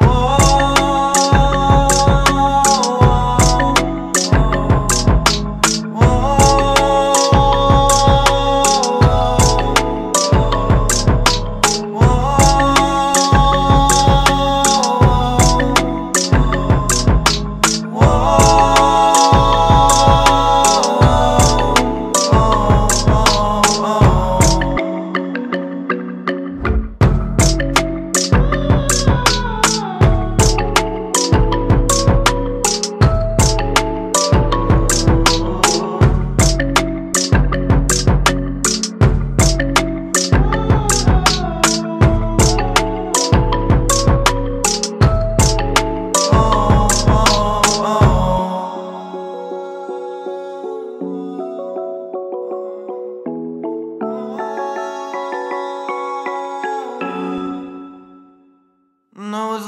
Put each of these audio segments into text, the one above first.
whoa.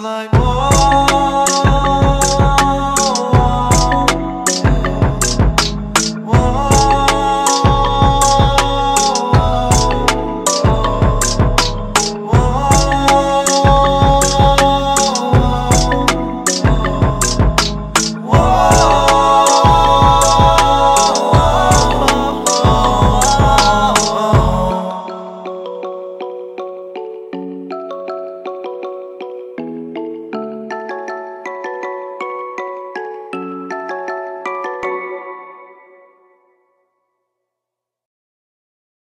Like, whoa.